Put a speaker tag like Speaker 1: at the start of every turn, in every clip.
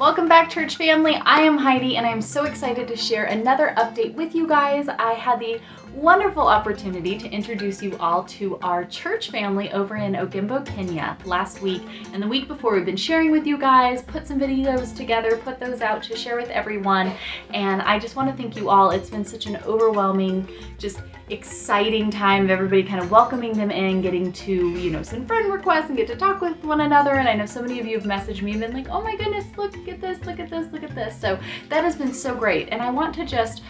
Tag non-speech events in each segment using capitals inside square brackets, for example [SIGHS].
Speaker 1: Welcome back, church family. I am Heidi, and I'm so excited to share another update with you guys. I had the wonderful opportunity to introduce you all to our church family over in Ogembo, Kenya last week. And the week before, we've been sharing with you guys, put some videos together, put those out to share with everyone. And I just want to thank you all. It's been such an overwhelming, just exciting time of everybody kind of welcoming them in, getting to, you know, send friend requests and get to talk with one another. And I know so many of you have messaged me and been like, oh my goodness, look at this, look at this, look at this. So that has been so great. And I want to just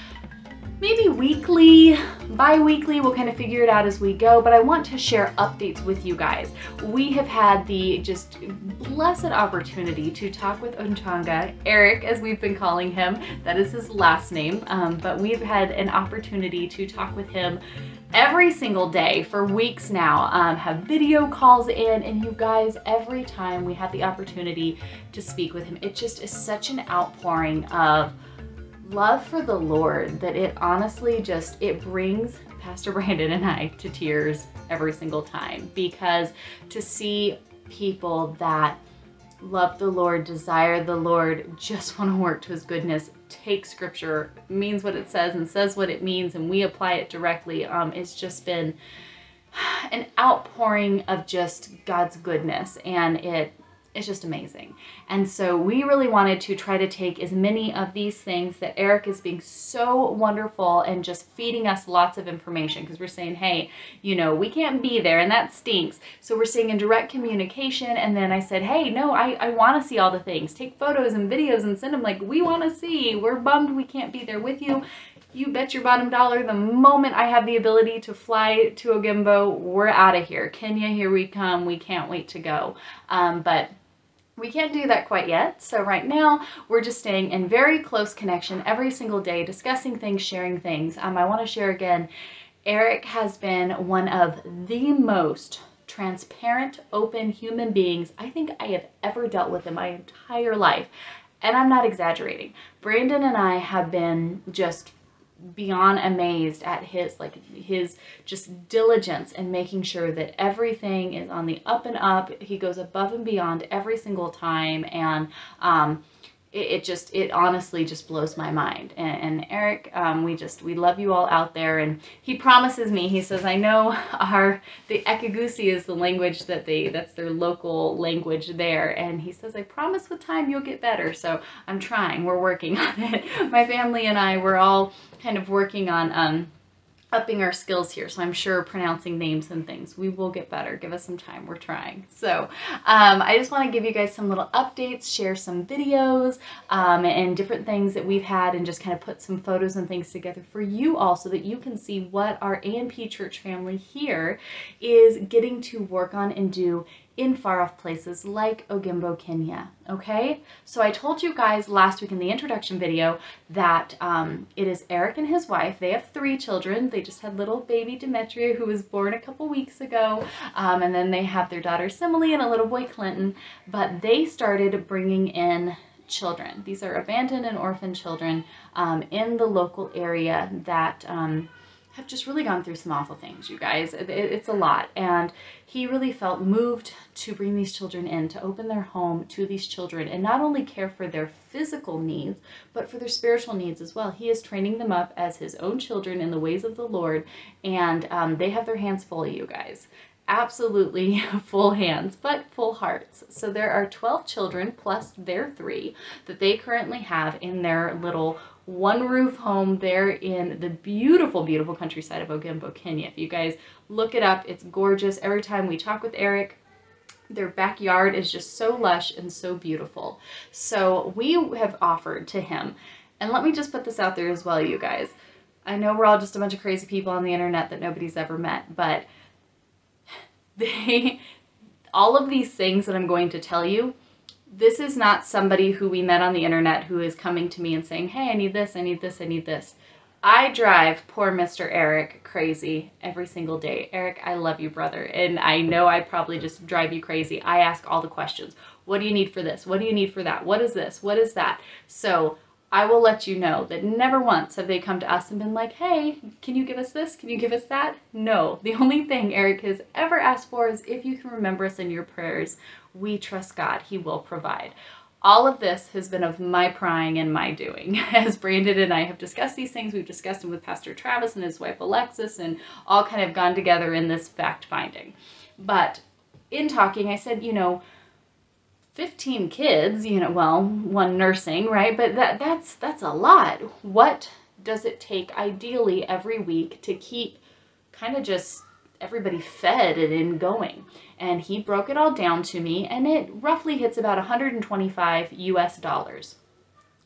Speaker 1: maybe weekly, bi-weekly, we'll kind of figure it out as we go, but I want to share updates with you guys. We have had the just blessed opportunity to talk with Onchong'a, Eric as we've been calling him, that is his last name, um, but we've had an opportunity to talk with him every single day for weeks now, um, have video calls in, and you guys, every time we have the opportunity to speak with him, it just is such an outpouring of love for the Lord that it honestly just it brings Pastor [LAUGHS] Brandon and I to tears every single time because to see people that love the Lord, desire the Lord, just want to work to his goodness, take scripture, means what it says and says what it means and we apply it directly. Um, it's just been [SIGHS] an outpouring of just God's goodness and it it's just amazing. And so we really wanted to try to take as many of these things that Eric is being so wonderful and just feeding us lots of information because we're saying, hey, you know, we can't be there and that stinks. So we're saying in direct communication. And then I said, hey, no, I, I want to see all the things. Take photos and videos and send them like, we want to see. We're bummed we can't be there with you you bet your bottom dollar the moment I have the ability to fly to Ogembo, we're out of here. Kenya, here we come. We can't wait to go. Um, but we can't do that quite yet, so right now we're just staying in very close connection every single day, discussing things, sharing things. Um, I want to share again, Eric has been one of the most transparent, open human beings I think I have ever dealt with in my entire life. And I'm not exaggerating. Brandon and I have been just beyond amazed at his like his just diligence in making sure that everything is on the up and up. He goes above and beyond every single time. And um, it, it, just it honestly just blows my mind. And, and eric um, we just we love you all out there. And he promises me he says i know our the Ekegusii is the language that they that's their local language there. And he says i promise with time you'll get better. So i'm trying we're working [LAUGHS] on it. My family and i we're all kind of working on um, upping our skills here. So I'm sure pronouncing names and things, we will get better. Give us some time. We're trying. So um, I just want to give you guys some little updates, share some videos um, and different things that we've had and just kind of put some photos and things together for you all so that you can see what our A&P church family here is getting to work on and do in far off places like Ogembo, Kenya. Okay, so I told you guys last week in the introduction video that um, it is Eric and his wife. They have three children. They just had little baby Demetria who was born a couple weeks ago, um, and then they have their daughter Simile and a little boy Clinton. But they started bringing in children. These are abandoned and orphan children um, in the local area that um, have just really gone through some awful things, you guys. It, it, it's a lot. And he really felt moved to bring these children in, to open their home to these children, and not only care for their physical needs, but for their spiritual needs as well. He is training them up as his own children in the ways of the Lord, and um, they have their hands full, you guys absolutely [LAUGHS] full hands, but full hearts. So there are 12 children plus their three that they currently have in their little one roof home there in the beautiful, beautiful countryside of Ogembo, Kenya. If you guys look it up, it's gorgeous. Every time we talk with Eric, their backyard is just so lush and so beautiful. So we have offered to him, and let me just put this out there as well, you guys. I know we're all just a bunch of crazy people on the internet that nobody's ever met, but [LAUGHS] they, all of these things that I'm going to tell you, this is not somebody who we met on the internet who is coming to me and saying, hey, I need this, I need this, I need this. I drive poor Mr. Eric crazy every single day. Eric, I love you, brother. And I know I probably just drive you crazy. I ask all the questions. What do you need for this? What do you need for that? What is this? What is that? So I will let you know that never once have they come to us and been like, hey, can you give us this? Can you give us that? No. The only thing Eric has ever asked for is if you can remember us in your prayers we trust God, He will provide. all of this has been of my prying and my doing. [LAUGHS] As Brandon and I have discussed these things, we've discussed them with Pastor Travis and his wife Alexis, and all kind of gone together in this fact finding. But in talking, I said, you know, 15 kids, you know, well, one nursing, right? But that that's that's a lot. What does it take ideally every week to keep kind of just everybody fed and in going? And he broke it all down to me and it roughly hits about 125 US dollars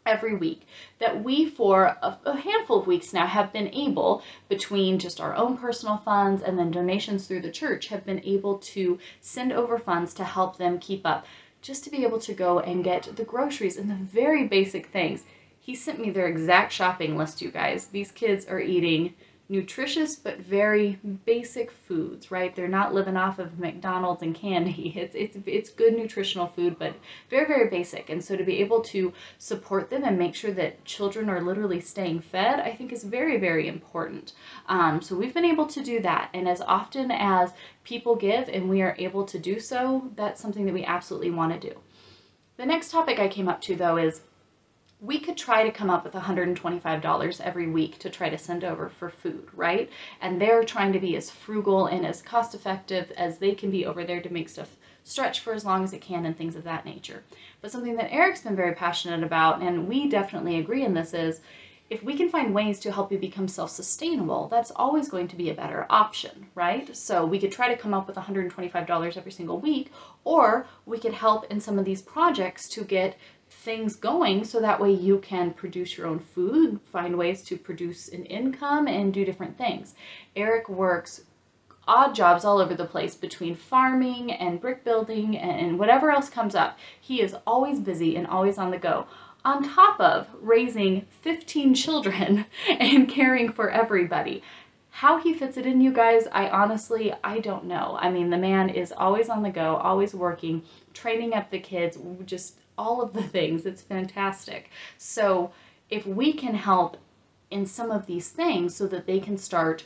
Speaker 1: every week that we for a, a, handful of weeks now have been able between just our own personal funds and then donations through the church have been able to send over funds to help them keep up just to be able to go and get the groceries and the very basic things. He sent me their exact shopping list, you guys. These kids are eating nutritious but very basic foods, right? They're not living off of McDonald's and candy. [LAUGHS] It's it's it's good nutritional food, but very very basic. And so to be able to support them and make sure that children are literally staying fed, I think is very very important. Um, so we've been able to do that, and as often as people give and we are able to do so, that's something that we absolutely want to do. The next topic I came up to though is we could try to come up with $125 every week to try to send over for food, right? And they're trying to be as frugal and as cost effective as they can be over there to make stuff stretch for as long as it can and things of that nature. But something that Eric's been very passionate about, and we definitely agree in this, is if we can find ways to help you become self-sustainable, that's always going to be a better option, right? So we could try to come up with $125 every single week, or we could help in some of these projects to get things going so that way you can produce your own food, find ways to produce an income, and do different things. Eric works odd jobs all over the place between farming and brick building and whatever else comes up. He is always busy and always on the go. On top of raising 15 children [LAUGHS] and caring for everybody. How he fits it in, you guys, I honestly, I don't know. I mean, the man is always on the go, always working, training up the kids, just all of the things. It's fantastic. So if we can help in some of these things so that they can start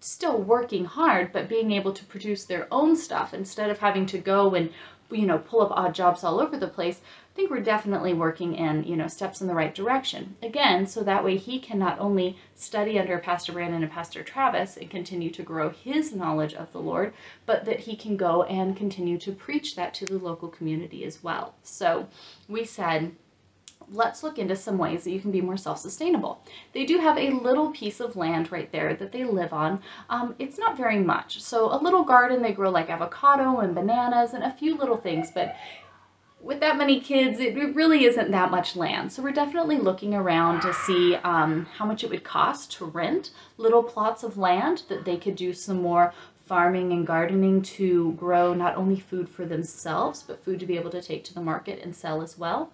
Speaker 1: still working hard but being able to produce their own stuff instead of having to go and you know pull up odd jobs all over the place think we're definitely working in, you know, steps in the right direction. Again, so that way he can not only study under Pastor Brandon and Pastor Travis and continue to grow his knowledge of the Lord, but that he can go and continue to preach that to the local community as well. So we said, let's look into some ways that you can be more self-sustainable. They do have a little piece of land right there that they live on. Um, it's not very much. So a little garden, they grow like avocado and bananas and a few little things, but with that many kids, it really isn't that much land. So we're definitely looking around to see um, how much it would cost to rent little plots of land that they could do some more farming and gardening to grow not only food for themselves, but food to be able to take to the market and sell as well.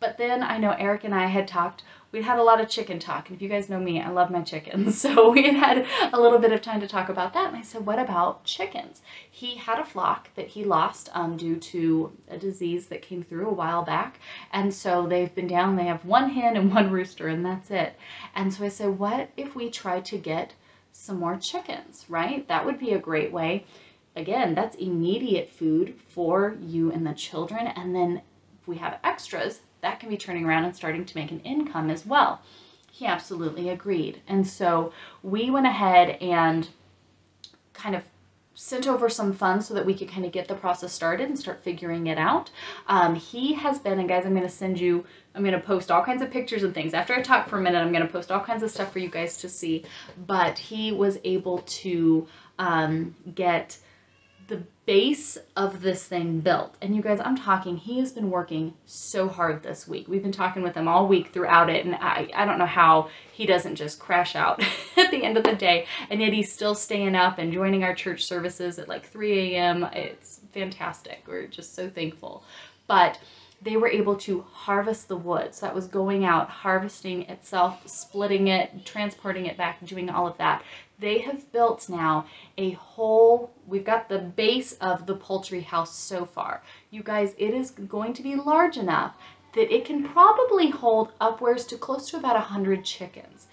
Speaker 1: But then I know Eric and I had talked, we'd had a lot of chicken talk. And if you guys know me, I love my chickens. [LAUGHS] So we had had a little bit of time to talk about that. And I said, what about chickens? He had a flock that he lost um, due to a disease that came through a while back. And so they've been down, they have one hen and one rooster and that's it. And so I said, what if we try to get some more chickens, right? That would be a great way. Again, that's immediate food for you and the children. And then if we have extras, that can be turning around and starting to make an income as well. He absolutely agreed. And so we went ahead and kind of sent over some funds so that we could kind of get the process started and start figuring it out. Um, he has been, and guys, I'm going to send you, I'm going to post all kinds of pictures and things. After I talk for a minute, I'm going to post all kinds of stuff for you guys to see. But he was able to um, get base of this thing built. And you guys, I'm talking, he has been working so hard this week. We've been talking with him all week throughout it, and I, I don't know how he doesn't just crash out [LAUGHS] at the end of the day, and yet he's still staying up and joining our church services at like 3 a.m. It's fantastic. We're just so thankful. But they were able to harvest the wood. So that was going out, harvesting itself, splitting it, transporting it back, doing all of that they have built now a whole, we've got the base of the poultry house so far. You guys, it is going to be large enough that it can probably hold upwards to close to about 100 chickens.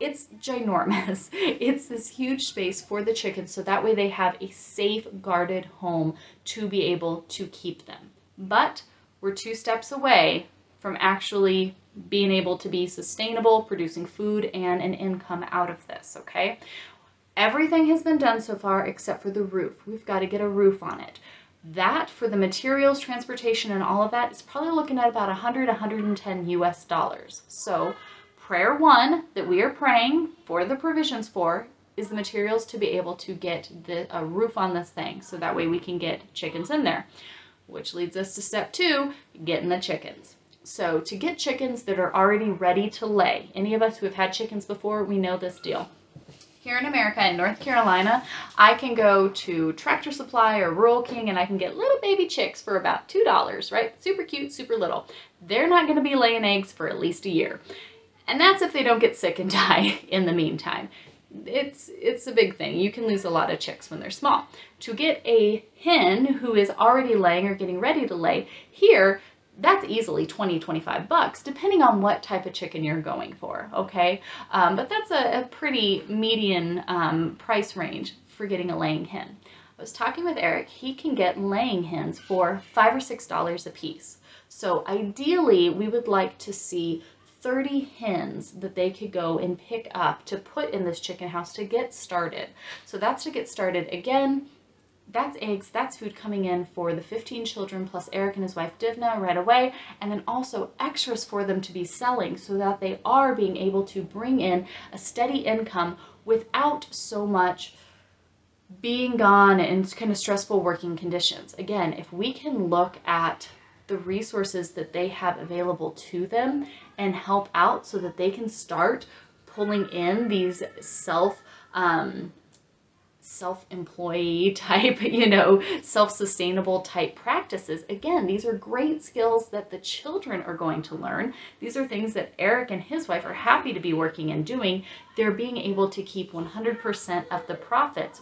Speaker 1: It's ginormous. [LAUGHS] It's this huge space for the chickens so that way they have a safe guarded home to be able to keep them. But we're two steps away from actually being able to be sustainable, producing food and an income out of this, okay? Everything has been done so far except for the roof. We've got to get a roof on it. That for the materials, transportation, and all of that is probably looking at about 100, 110 US dollars. So prayer one that we are praying for the provisions for is the materials to be able to get the a roof on this thing. So that way we can get chickens in there, which leads us to step two, getting the chickens. So to get chickens that are already ready to lay, any of us who have had chickens before, we know this deal here in America, in North Carolina, I can go to Tractor Supply or Rural King and I can get little baby chicks for about $2, right? Super cute, super little. They're not going to be laying eggs for at least a year. And that's if they don't get sick and [LAUGHS] die in the meantime. It's, it's a big thing. You can lose a lot of chicks when they're small. To get a hen who is already laying or getting ready to lay, here that's easily 20, 25 bucks, depending on what type of chicken you're going for, okay? Um, but that's a, a pretty median um, price range for getting a laying hen. I was talking with Eric, he can get laying hens for five or six dollars a piece. So ideally, we would like to see 30 hens that they could go and pick up to put in this chicken house to get started. So that's to get started. Again, that's eggs, that's food coming in for the 15 children plus Eric and his wife Divinah right away, and then also extras for them to be selling so that they are being able to bring in a steady income without so much being gone and kind of stressful working conditions. Again, if we can look at the resources that they have available to them and help out so that they can start pulling in these self um, self-employee [LAUGHS] type, you know, self-sustainable type practices. Again, these are great skills that the children are going to learn. These are things that Eric and his wife are happy to be working and doing. They're being able to keep 100% of the profits.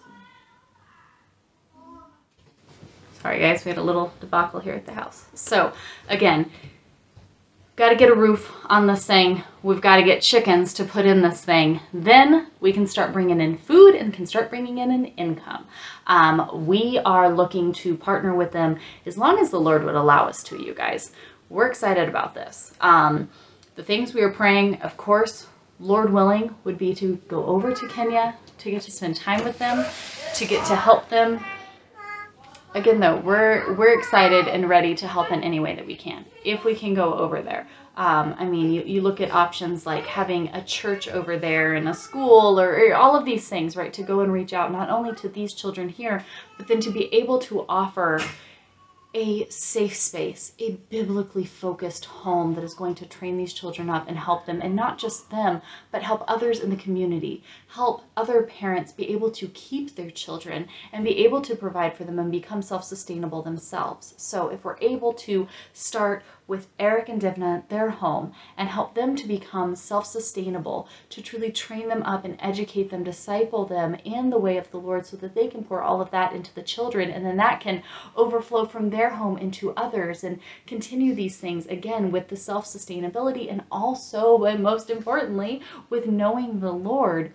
Speaker 1: Sorry guys, we had a little debacle here at the house. So again, got to get a roof on this thing. We've got to get chickens to put in this thing. Then we can start bringing in food and can start bringing in an income. Um, we are looking to partner with them as long as the Lord would allow us to, you guys. We're excited about this. Um, the things we are praying, of course, Lord willing, would be to go over to Kenya, to get to spend time with them, to get to help them again though we're we're excited and ready to help in any way that we can if we can go over there. Um, i mean you, you look at options like having a church over there and a school or, or all of these things right? To go and reach out not only to these children here but then to be able to offer a safe space, a biblically focused home that is going to train these children up and help them, and not just them, but help others in the community, help other parents be able to keep their children and be able to provide for them and become self sustainable themselves. So, if we're able to start with Eric and Divinah, their home, and help them to become self sustainable, to truly train them up and educate them, disciple them in the way of the Lord so that they can pour all of that into the children. And then that can overflow from their home into others and continue these things again with the self sustainability and also, and most importantly, with knowing the Lord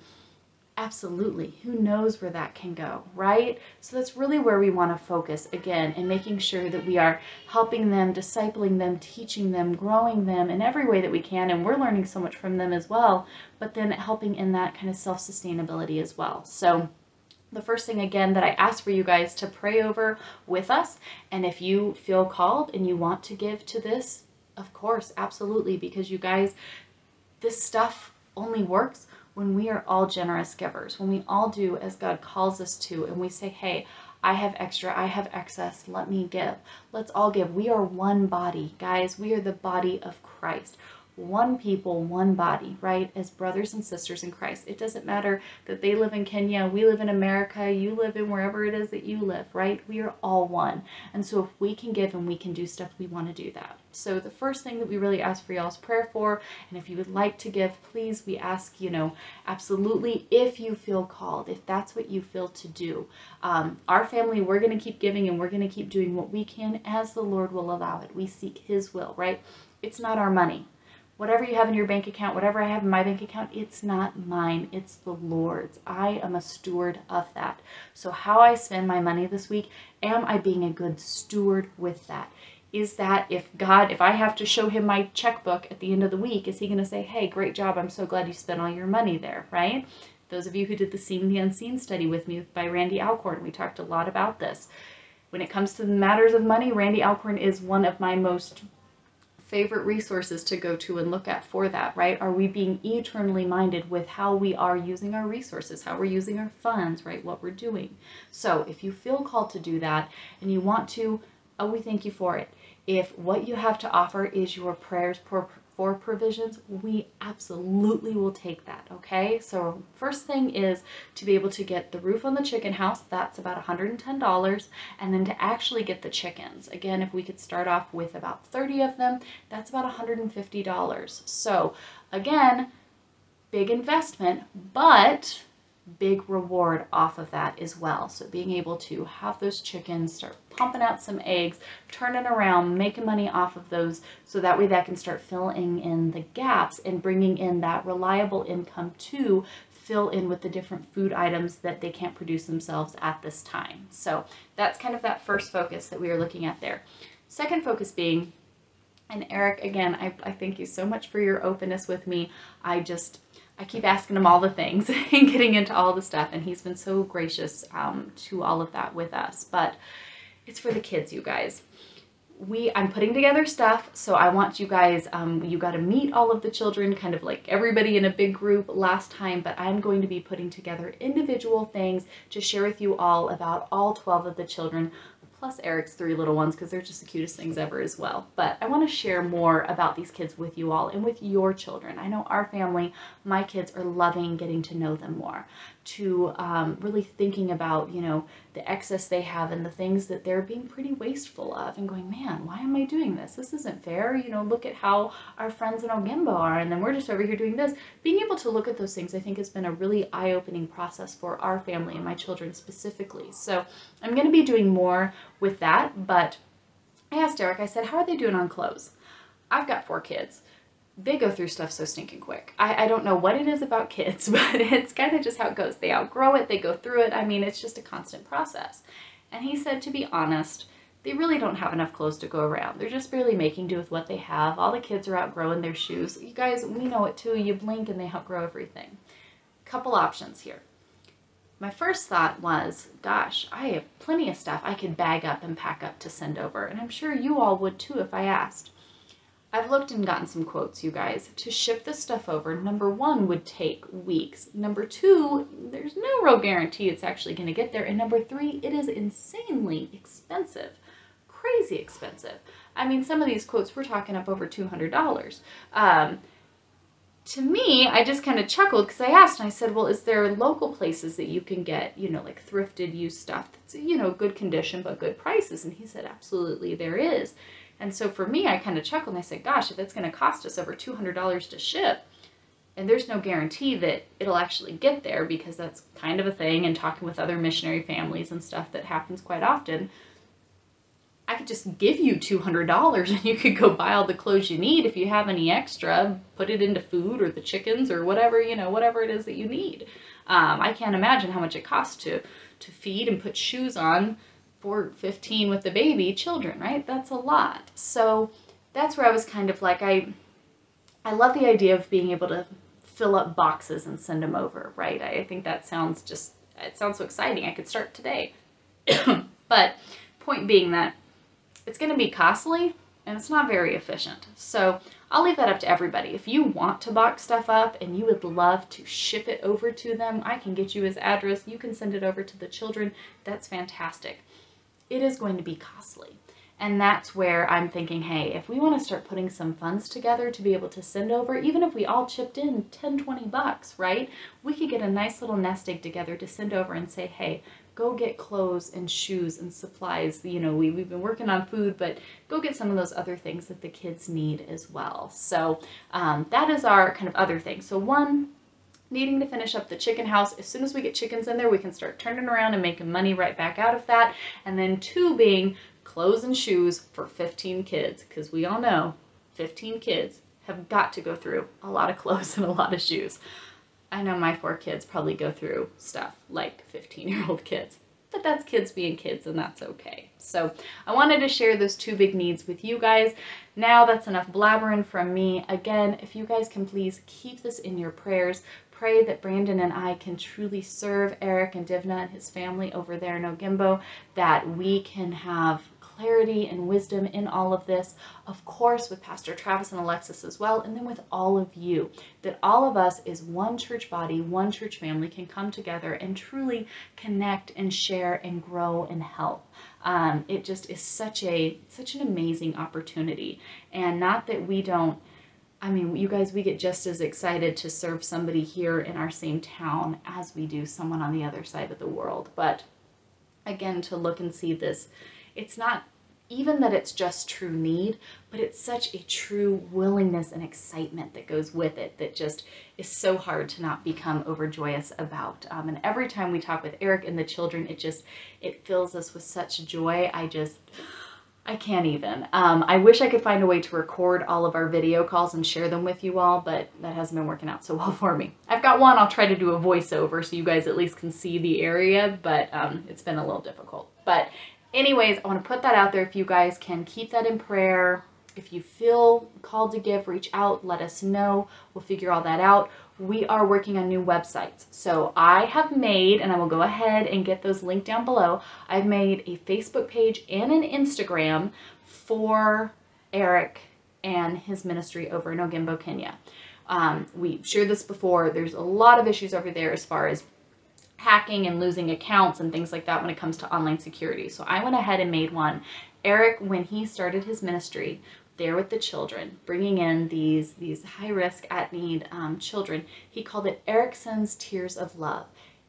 Speaker 1: Absolutely. Who knows where that can go, right? So that's really where we want to focus again and making sure that we are helping them, discipling them, teaching them, growing them in every way that we can. And we're learning so much from them as well, but then helping in that kind of self sustainability as well. So, the first thing again that I ask for you guys to pray over with us. And if you feel called and you want to give to this, of course, absolutely, because you guys, this stuff only works when we are all generous givers, when we all do as God calls us to, and we say, hey, I have extra, I have excess, let me give. Let's all give. We are one body, guys. We are the body of Christ one people, one body, right? As brothers and sisters in Christ. It doesn't matter that they live in Kenya, we live in America, you live in wherever it is that you live, right? We are all one. And so if we can give and we can do stuff, we want to do that. So the first thing that we really ask for y'all's prayer for, and if you would like to give, please, we ask, you know, absolutely if you feel called, if that's what you feel to do. Um, our family, we're going to keep giving and we're going to keep doing what we can as the Lord will allow it. We seek His will, right? It's not our money whatever you have in your bank account, whatever I have in my bank account, it's not mine, it's the Lord's. I am a steward of that. So, how I spend my money this week, am I being a good steward with that? is that if God, if I have to show him my checkbook at the end of the week, is he going to say, hey, great job, I'm so glad you spent all your money there, right? Those of you who did the Seeing the Unseen study with me by Randy Alcorn, we talked a lot about this. When it comes to the matters of money, Randy Alcorn is one of my most favorite resources to go to and look at for that, right? Are we being eternally minded with how we are using our resources, how we're using our funds, right? What we're doing. So if you feel called to do that and you want to, oh, we thank you for it. If what you have to offer is your prayers for provisions, we absolutely will take that, okay? So first thing is to be able to get the roof on the chicken house, that's about $110, and then to actually get the chickens. Again, if we could start off with about 30 of them, that's about $150. So again, big investment, but big reward off of that as well. So being able to have those chickens start pumping out some eggs, turning around, making money off of those so that way that can start filling in the gaps and bringing in that reliable income to fill in with the different food items that they can't produce themselves at this time. So that's kind of that first focus that we are looking at there. Second focus being and Eric, again, I, I thank you so much for your openness with me. I just, I keep asking him all the things [LAUGHS] and getting into all the stuff, and he's been so gracious um, to all of that with us. But it's for the kids, you guys. We, I'm putting together stuff, so I want you guys, um, you got to meet all of the children, kind of like everybody in a big group last time, but I'm going to be putting together individual things to share with you all about all 12 of the children plus Eric's three little ones because they're just the cutest things ever as well. But I want to share more about these kids with you all and with your children. I know our family, my kids are loving getting to know them more to um, really thinking about, you know, the excess they have and the things that they're being pretty wasteful of and going, man, why am I doing this? This isn't fair. You know, look at how our friends in Ogembo are and then we're just over here doing this. Being able to look at those things, I think has been a really eye-opening process for our family and my children specifically. So I'm going to be doing more with that, but I asked Eric, I said, how are they doing on clothes? I've got four kids they go through stuff so stinking quick. I, I don't know what it is about kids, [LAUGHS] but it's kind of just how it goes. They outgrow it, they go through it. I mean, it's just a constant process. And he said, to be honest, they really don't have enough clothes to go around. They're just barely making do with what they have. All the kids are outgrowing their shoes. You guys, we know it too. You blink and they outgrow everything. Couple options here. My first thought was, gosh, I have plenty of stuff I could bag up and pack up to send over. And I'm sure you all would too if I asked. I've looked and gotten some quotes, you guys. To ship this stuff over, number one would take weeks. Number two, there's no real guarantee it's actually going to get there. And number three, it is insanely expensive. Crazy expensive. I mean, some of these quotes, we're talking up over $200. Um, to me, I just kind of chuckled because I asked and I said, well, is there local places that you can get, you know, like thrifted used stuff that's, you know, good condition but good prices? And he said, absolutely, there is. And so for me, I kind of chuckled and I said, gosh, if it's going to cost us over $200 to ship, and there's no guarantee that it'll actually get there because that's kind of a thing and talking with other missionary families and stuff that happens quite often. I could just give you $200 [LAUGHS] and you could go buy all the clothes you need. If you have any extra, put it into food or the chickens or whatever, you know, whatever it is that you need. Um, I can't imagine how much it costs to, to feed and put shoes on for 15 with the baby children, right? That's a lot. So that's where I was kind of like, I, I love the idea of being able to fill up boxes and send them over, right? I think that sounds just, it sounds so exciting. I could start today. [COUGHS] but point being that it's going to be costly and it's not very efficient. So I'll leave that up to everybody. If you want to box stuff up and you would love to ship it over to them, I can get you his address. You can send it over to the children. That's fantastic it is going to be costly. And that's where I'm thinking, hey, if we want to start putting some funds together to be able to send over, even if we all chipped in 10, 20 bucks, right? We could get a nice little nest egg together to send over and say, hey, go get clothes and shoes and supplies. You know, we, we've been working on food, but go get some of those other things that the kids need as well. So um, that is our kind of other thing. So one, needing to finish up the chicken house. As soon as we get chickens in there, we can start turning around and making money right back out of that. And then two being clothes and shoes for 15 kids, because we all know 15 kids have got to go through a lot of [LAUGHS] clothes and a lot of shoes. I know my four kids probably go through stuff like 15 year old [LAUGHS] kids, but that's kids being kids and that's okay. So I wanted to share those two big needs with you guys. Now that's enough blabbering from me. Again, if you guys can please keep this in your prayers, pray that Brandon and I can truly serve Eric and Divinah and his family over there in Ogembo, that we can have clarity and wisdom in all of this, of course, with Pastor Travis and Alexis as well, and then with all of you, that all of us is one church body, one church family can come together and truly connect and share and grow and help. Um, it just is such a such an amazing opportunity, and not that we don't I mean, you guys, we get just as excited to serve somebody here in our same town as we do someone on the other side of the world. But again, to look and see this, it's not even that it's just true need, but it's such a true willingness and excitement that goes with it that just is so hard to not become overjoyous about. Um, and every time we talk with Eric and the children, it just, it fills us with such joy. I just, I can't even. Um, I wish I could find a way to record all of our video calls and share them with you all, but that hasn't been working out so well [LAUGHS] for me. I've got one, I'll try to do a voiceover so you guys at least can see the area, but um, it's been a little difficult. But anyways, I want to put that out there if you guys can keep that in prayer. If you feel called to give, reach out, let us know. We'll figure all that out we are working on new websites. So I have made, and I will go ahead and get those linked down below, I've made a Facebook page and an Instagram for Eric and his ministry over in Ogembo, Kenya. Um, we shared this before. There's a lot of issues over there as far as hacking and losing accounts and things like that when it comes to online security. So I went ahead and made one. Eric, when he started his ministry, there with the children, bringing in these, these high risk, at need um, children. He called it Erickson's Tears of Love.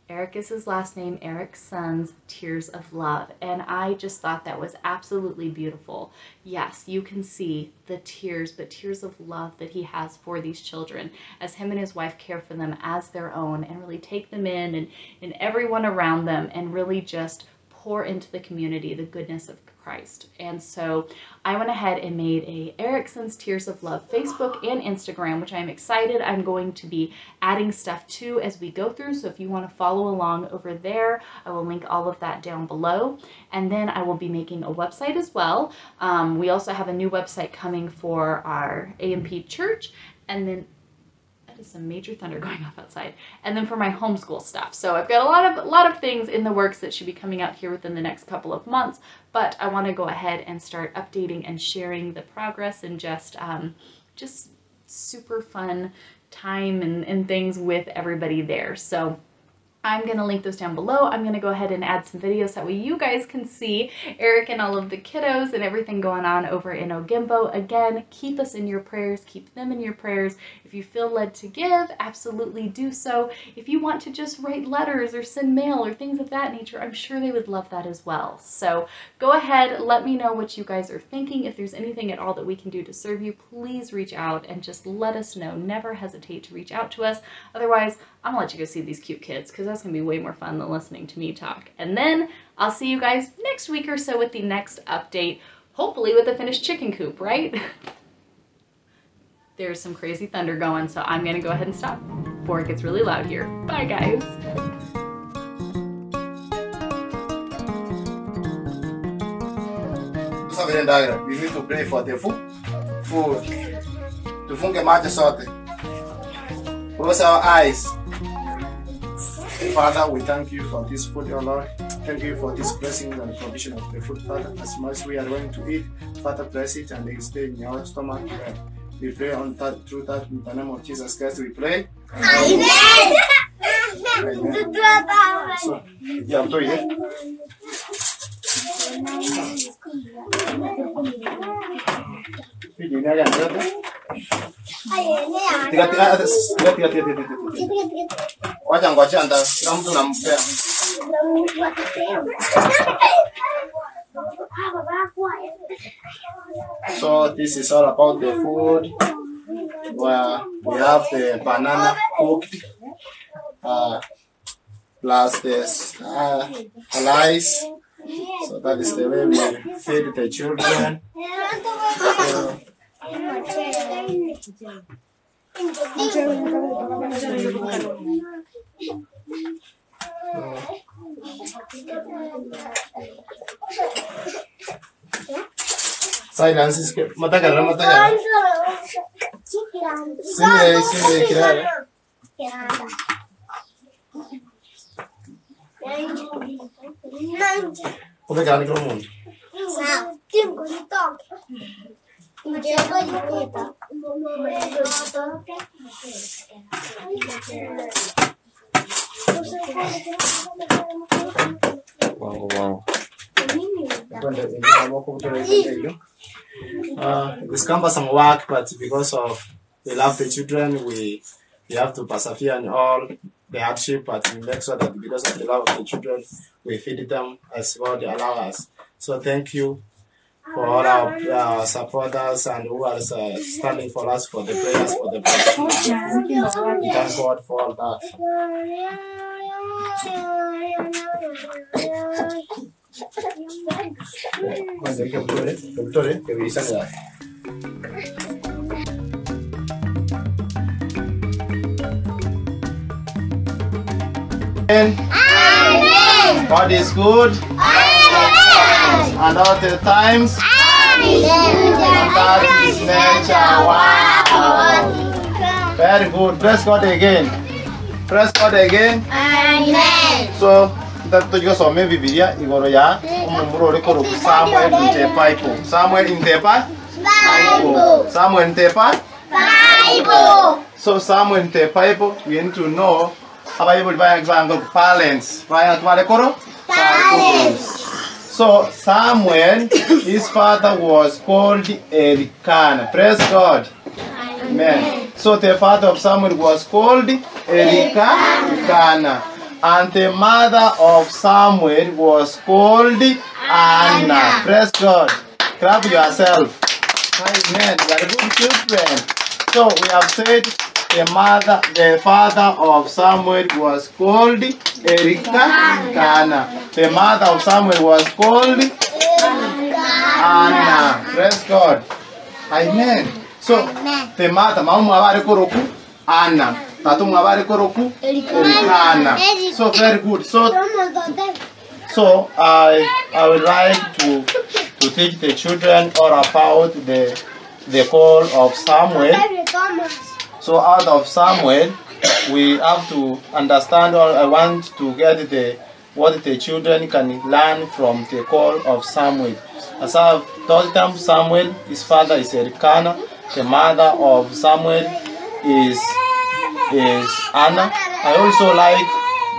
Speaker 1: Eric is his last name, Erickson's Tears of Love. And I just thought that was absolutely beautiful. Yes, you can see the tears, but tears of love that he has for these children as him and his wife care for them as their own and really take them in and, and everyone around them and really just pour into the community the goodness of Christ. And so I went ahead and made a Erickson's Tears of Love Facebook and Instagram, which I'm excited. I'm going to be adding stuff to as we go through. So if you want to follow along over there, I will link all of that down below. And then I will be making a website as well. Um, we also have a new website coming for our A&P church. And then is some major thunder [LAUGHS] going off outside. And then for my homeschool stuff. So I've got a lot of a lot of things in the works that should be coming out here within the next couple of months. But I want to go ahead and start updating and sharing the progress and just um, just super fun time and, and things with everybody there. So I'm going to link those down below. I'm going to go ahead and add some videos that way you guys can see Eric and all of the kiddos and everything going on over in Ogembo. Again, keep us in your prayers. Keep them in your prayers. If you feel led to give, absolutely do so. If you want to just write letters or send mail or things of that nature, I'm sure they would love that as well. So go ahead, let me know what you guys are thinking. If there's anything at all that we can do to serve you, please reach out and just let us know. Never hesitate to reach out to us. Otherwise, I'm gonna let you go see these cute kids because that's gonna be way more fun than listening to me talk. And then I'll see you guys next week or so with the next update, hopefully with a finished chicken coop, right? [LAUGHS] There's some crazy thunder going, so I'm gonna go ahead and stop before it gets really loud here. Bye guys.
Speaker 2: For sote. Close our eyes. Father, we thank you for this food, O Lord. Thank you for this blessing and provision of the food, Father. As much as we are going to eat, Father, bless it and it stay in your stomach. We pray on that through that in the name of Jesus Christ. We pray. Amen. Amen. So, yeah, I'm. Wacha ngojea nda kila mtu nampea. So this is all about the food where we have the banana cooked uh, plus this uh, rice. So that is the way we feed the children. So, silence इसके मता कर रहा मता कर रहा इसीलिए इसीलिए क्या है ओके क्या निकलो मुँह
Speaker 3: Wow, wow.
Speaker 2: Uh, campus some work, but because of we love the children, we we have to persevere in all the hardship, but we make sure that because of the love of the children, we feed them as God allow us. So thank you for all our uh, supporters and who are uh, standing for us for the prayers for the we thank God for all that. Kwanza weke mtore, mtore, kabisa ni yake. Amen. God is good. And all the times. That is nature. Wow. Very good. Bless God again. Bless God again. So, tutasoma Biblia igoro ya umumburo uri kuru Samuel intepa ipo. Samuel intepa ipo. Samuel intepa So Samuel intepa ipo. We need to know abayibuli bayagibanga parents. Baya twale koro? Parents. So Samuel, his father was called uh, Elkanah. Praise God. Amen. So the father of Samuel was called uh, Elkanah. And the mother of Samuel was called Anna. Praise God. Clap yourself. Amen. You are good children. So we have said the mother, the father of Samuel was called Elkanah. The mother of Samuel was called Anna. Praise God. Amen. So the mother, mama abari koroku Anna. Tatu koroku Elkanah. So very good. So so I I would like to to teach the children all about the the call of Samuel. So out of Samuel, we have to understand or I want to get the what the children can learn from the call of Samuel. As I've told them, Samuel, his father is Elkanah, the mother of Samuel is is Anna. I also like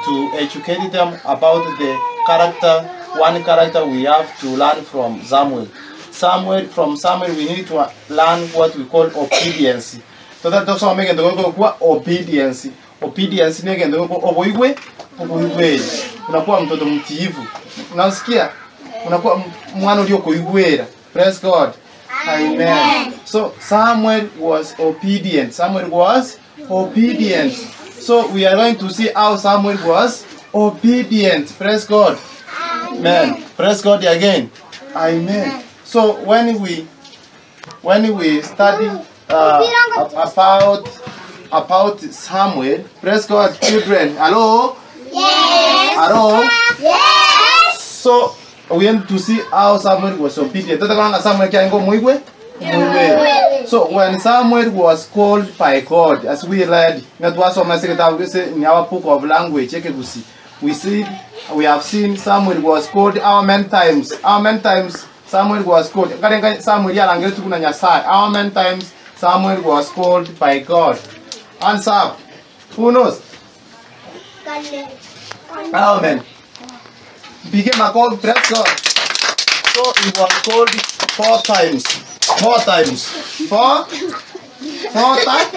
Speaker 2: to educate them about the character, one character we have to learn from Samuel. Samuel, from Samuel, we need to learn what we call obedience. Tota tusome kende goko kwa obedience. Obedience ni kende goko oboigwe, oboigwe. Unakuwa mtoto mtiivu Unasikia? Unakuwa mwana uliokuigwera. Praise God. Amen. amen So Samuel was obedient. Samuel was obedient. So we are going to see how Samuel was obedient. Praise God. Amen. amen. Praise God again. amen. Amen. So when we when we study uh, about about Samuel, praise God, children. Hello. Yes. Hello. Yes. So we want to see how Samuel was obedient. Samuel kia ngo muigwe? Muigwe. So when Samuel was called by God, as we read, nga twasoma se kitabu kise in our book of language. We see we have seen Samuel was called how many times? How many times Samuel was called? Samuel yalangere tukuna Nyasaye. How many times Samuel was called by God? Up. Who knows? Many? became a called praise God. So he was called four times. Four times. Four? Four times?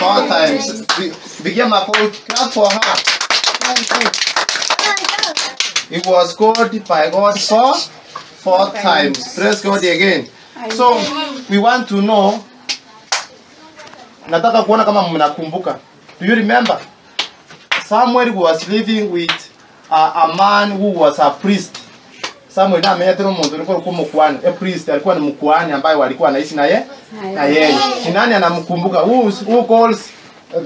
Speaker 2: Four times. Be- became a called clap for her. He was called by God four, four times. Praise God again. So we want to know. Nataka kuona kama mnakumbuka. Do you remember? Samuel was living with a, a man who was a priest. Samuel na amenya tena mtu alikuwa alikuwa mkuhani, a priest alikuwa ni mkuhani ambaye walikuwa anaishi na yeye. na yeye. Ni nani anamkumbuka? Who who calls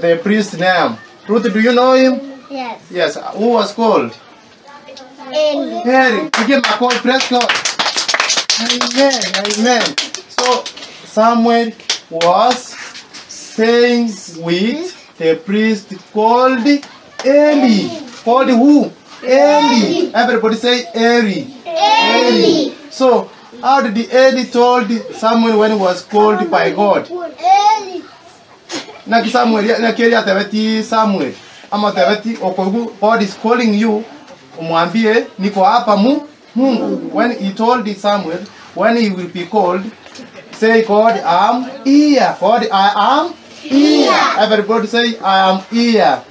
Speaker 2: the priest name? Ruth, do you know him?
Speaker 4: Yes.
Speaker 2: Yes. Who was called?
Speaker 4: Eli.
Speaker 2: Eli. Give him a call. Praise God. Amen. Amen. So Samuel was staying with the priest called Eli. Called who? Eli. Everybody say Eli. Eli. So how did Eli told Samuel when he was called by God? na ki Samuel na atebeti Samuel ama atebeti okogu God is calling you umwambie niko hapa mu Mungu when he told Samuel when he will be called say God I am here God I am here everybody say I am here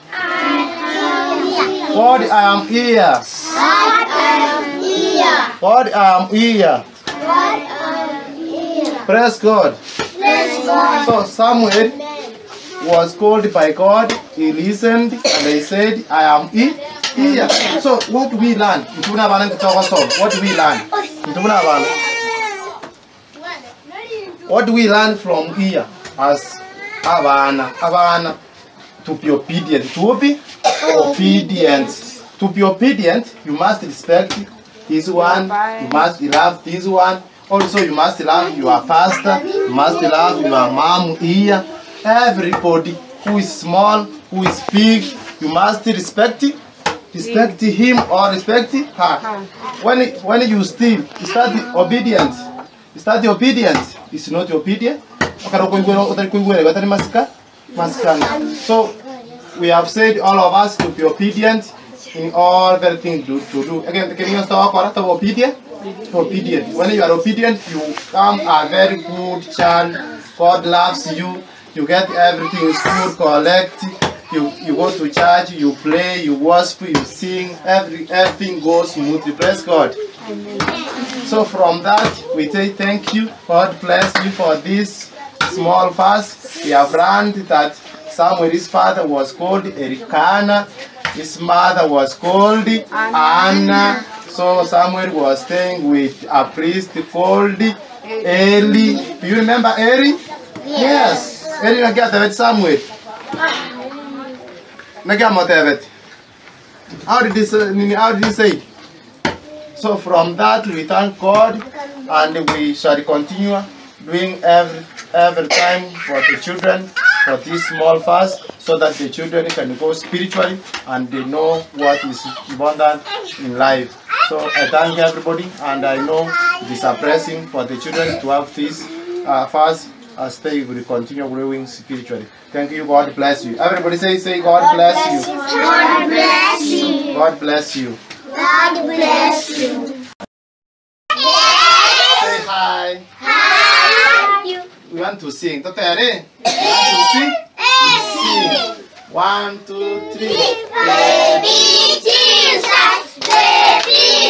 Speaker 2: God I am here God I am here God, I am here. praise God so Samuel was called by God, he listened, and he said, I am he- here. So, what do we learn? Ntuna bana kutoka so. What do we learn? What do we learn from here as abana? Abana to be obedient. To be obedient. To be obedient, you must respect this one. You must love this one. Also, you must love your pastor. You must love your mom here. Everybody who is small, who is big, you must respect it. Respect him or respect her. When when you steal, you start obedient. You start obedience? It's not So we have said all of us to be obedient in all everything to, to do. Again, can you start correct of obedient? Obedient. When you are obedient, you become a very good child. God loves you. You get everything in school, collect. You you go to church, you play, you worship, you sing. Every everything goes smoothly. Praise God. So from that, we say thank you. God bless you for this small fast. We have learned that Samuel's father was called Erikana. His mother was called Anna. So Samuel was staying with a priest called Eli. Do you remember Eli? Yes. Eli nagia Samuel. Nagia mo tevet. How did this? How did he say? So from that we thank God and we shall continue doing every every time for the children for this small fast so that the children can go spiritually and they know what is important in life. So I thank everybody and I know it is a blessing for the children to have this uh, fast as they will continue growing spiritually. Thank you. God bless you. Everybody say, say, God bless you.
Speaker 4: God bless you.
Speaker 2: God bless you.
Speaker 4: God bless you.
Speaker 2: Say hi.
Speaker 4: Hi. You.
Speaker 2: Want to sing. We want to sing. Sing. One, two, three.
Speaker 4: Baby Jesus, baby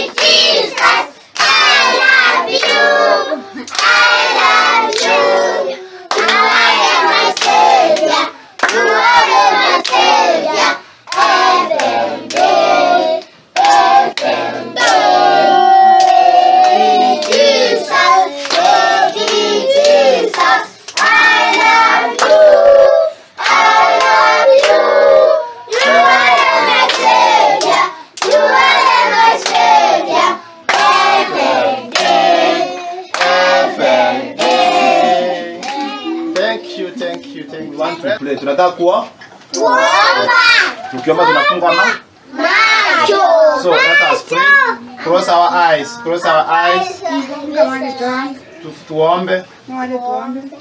Speaker 2: Close our eyes. Tu- Tuombe.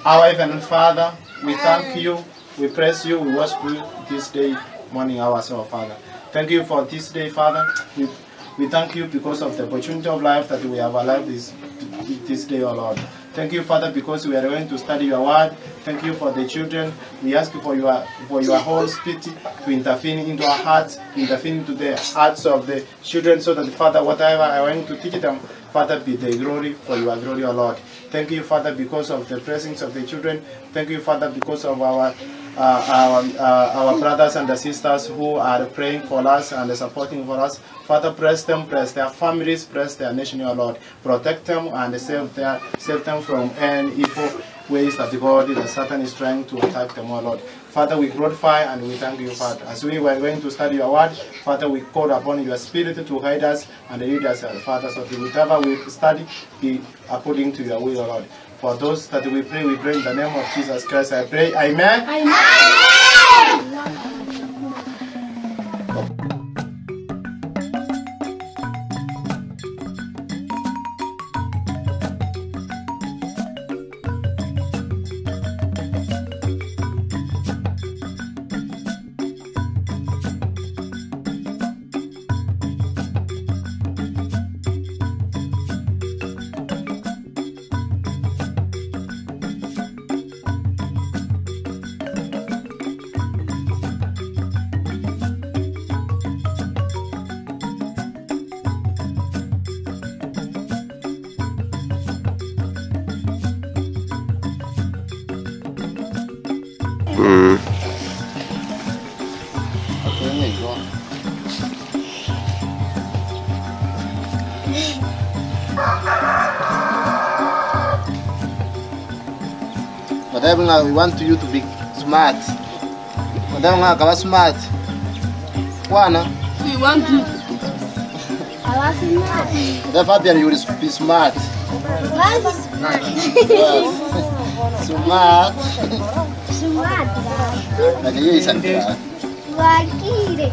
Speaker 2: Our Heavenly Father, we thank you, we praise you, we worship you this day, morning hours, our Father. Thank you for this day, Father. We, we thank you because of the opportunity of life that we have allowed this, this day, O Lord. Thank you, Father, because we are going to study your word. Thank you for the children. We ask you for your for your Holy Spirit to intervene into our hearts, intervene into the hearts of the children, so that Father, whatever I want to teach them, Father, be the glory for your glory, O Lord. Thank you, Father, because of the blessings of the children. Thank you, Father, because of our uh, our, uh, our brothers and the sisters who are praying for us and supporting for us. Father, bless them, bless their families, bless their nation, O Lord. Protect them and save, their, save them from any evil ways that the God, that Satan is trying to attack them, O Lord. Father, we glorify and we thank you, Father. As we were going to study your word, Father, we call upon your spirit to guide us and lead us, Father, so that whatever we study be according to your will, O Lord. For those that we pray, we pray in the name of Jesus Christ. I pray, Amen.
Speaker 3: Mm.
Speaker 2: Nga, we want you to be smart. Whatever nga, kaba smart. Kwana,
Speaker 5: We want you.
Speaker 2: whatever Fabian, you will be smart. Yeah. smart.
Speaker 4: Smart.
Speaker 2: Like, yes, and, uh,
Speaker 4: Wakire.